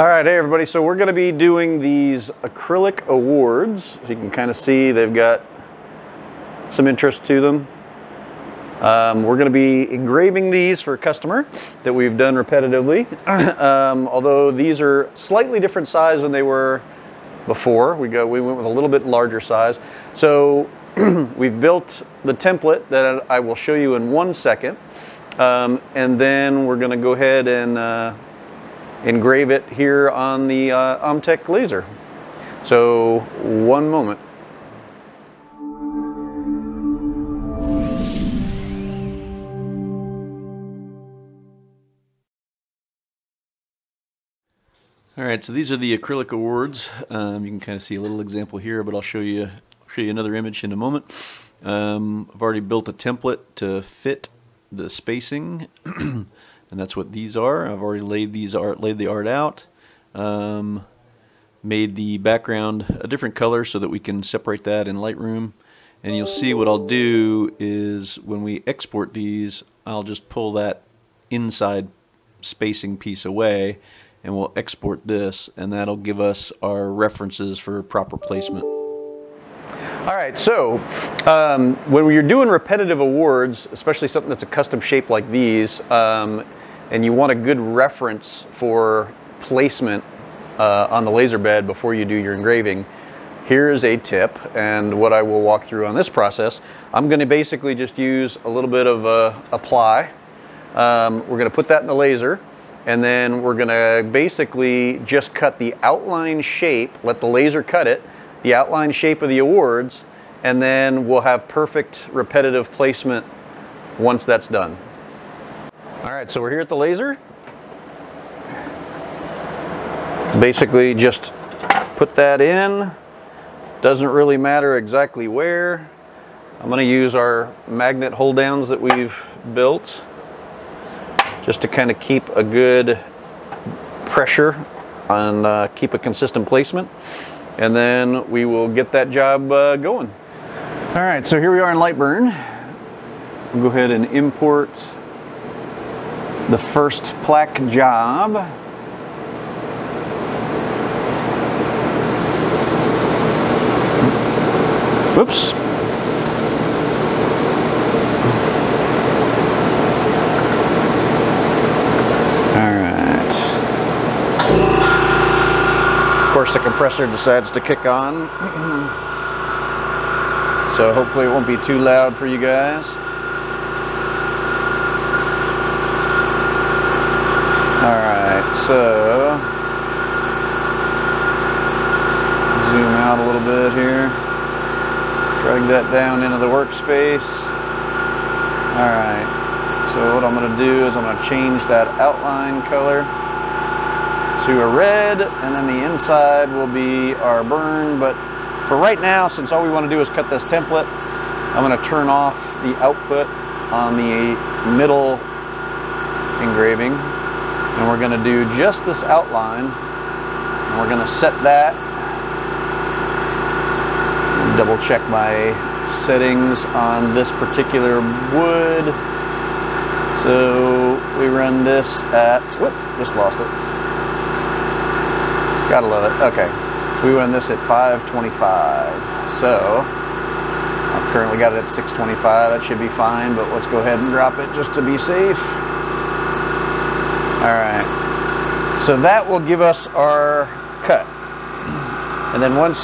All right, hey everybody. So we're going to be doing these acrylic awards. So you can kind of see they've got some interest to them. Um, we're going to be engraving these for a customer that we've done repetitively. um, although these are slightly different size than they were before. We go, we went with a little bit larger size. So we've built the template that I will show you in one second. Um, and then we're going to go ahead and uh, engrave it here on the uh, laser. So one moment. All right, so these are the acrylic awards. Um, you can kind of see a little example here, but I'll show you show you another image in a moment. Um, I've already built a template to fit the spacing and that's what these are. I've already laid these art, laid the art out, um, made the background a different color so that we can separate that in Lightburn. And you'll see what I'll do is when we export these, I'll just pull that inside spacing piece away and we'll export this and that'll give us our references for proper placement. All right, so um, when you're doing repetitive awards, especially something that's a custom shape like these, um, and you want a good reference for placement uh, on the laser bed before you do your engraving, here's a tip and what I will walk through on this process. I'm going to basically just use a little bit of uh, apply. Um, we're going to put that in the laser and then we're going to basically just cut the outline shape, let the laser cut it, the outline shape of the awards, and then we'll have perfect repetitive placement once that's done. Right, so we're here at the laser. Basically just put that in. Doesn't really matter exactly where. I'm gonna use our magnet hold downs that we've built just to kind of keep a good pressure and uh, keep a consistent placement. And then we will get that job uh, going. All right, so here we are in Lightburn. We'll go ahead and import the first plaque job. Of course the compressor decides to kick on. so hopefully it won't be too loud for you guys. So zoom out a little bit here. Drag that down into the workspace. Alright, so what I'm going to do is I'm going to change that outline color to a red and then the inside will be our burn but for right now since all we want to do is cut this template I'm going to turn off the output on the middle engraving and we're going to do just this outline. And we're going to set that. Double check my settings on this particular wood. So we run this at whoop just lost it. Gotta love it. Okay. We run this at 525 so I've currently got it at 625 that should be fine but let's go ahead and drop it just to be safe right. So that will give us our cut. And then once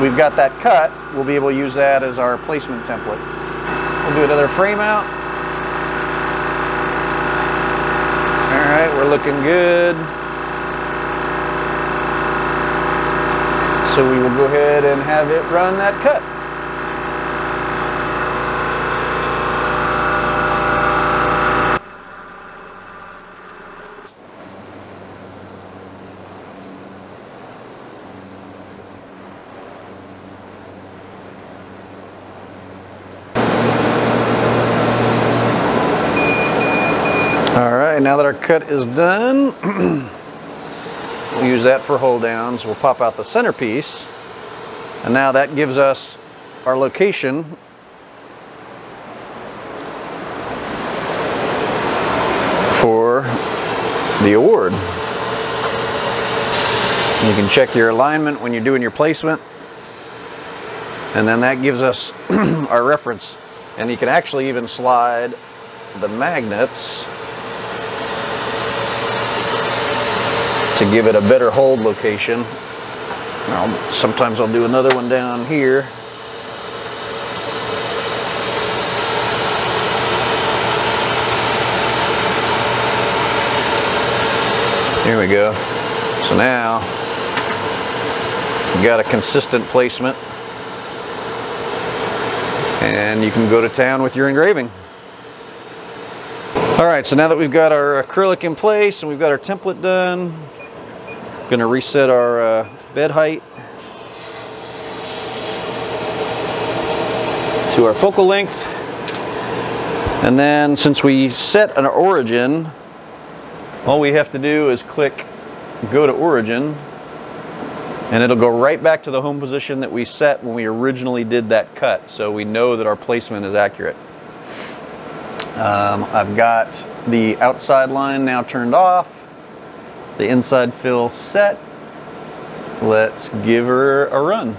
we've got that cut, we'll be able to use that as our placement template. We'll do another frame out. All right, we're looking good. So we will go ahead and have it run that cut. Now that our cut is done, we'll use that for hold downs. We'll pop out the centerpiece. And now that gives us our location for the award. You can check your alignment when you're doing your placement. And then that gives us our reference. And you can actually even slide the magnets to give it a better hold location. Now, sometimes I'll do another one down here. Here we go. So now, got a consistent placement and you can go to town with your engraving. All right, so now that we've got our acrylic in place and we've got our template done, gonna reset our uh, bed height to our focal length. And then since we set an origin, all we have to do is click go to origin and it'll go right back to the home position that we set when we originally did that cut. So we know that our placement is accurate. Um, I've got the outside line now turned off, the inside fill set. Let's give her a run.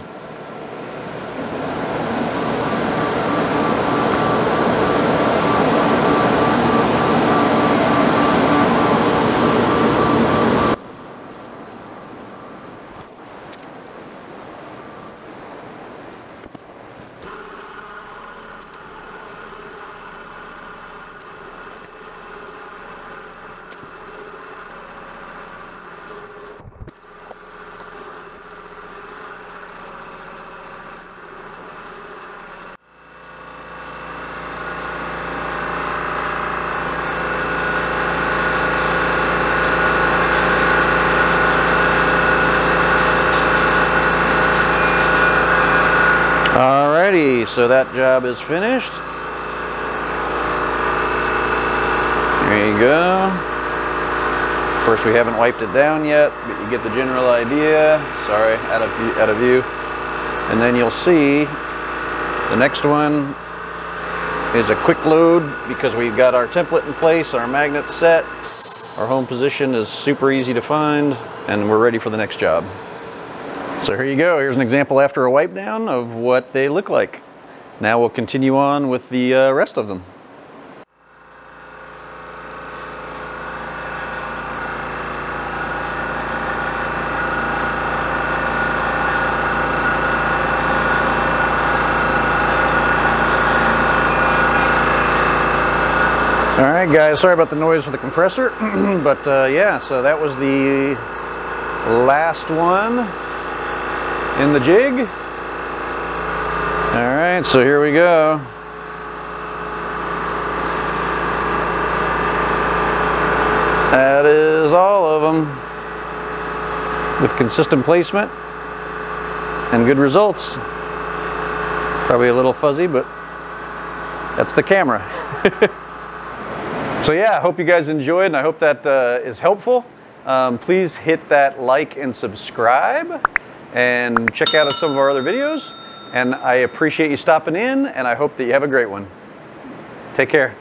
So that job is finished. There you go. Of course, we haven't wiped it down yet, but you get the general idea. Sorry, out of view, out of view. And then you'll see the next one is a quick load because we've got our template in place, our magnet set. Our home position is super easy to find, and we're ready for the next job. So here you go. Here's an example after a wipe down of what they look like. Now we'll continue on with the uh, rest of them. All right, guys, sorry about the noise with the compressor, but uh, yeah, so that was the last one in the jig. Right, so here we go. That is all of them with consistent placement and good results. Probably a little fuzzy, but that's the camera. so yeah, I hope you guys enjoyed and I hope that uh, is helpful. Um, please hit that like and subscribe and check out some of our other videos. And I appreciate you stopping in and I hope that you have a great one. Take care.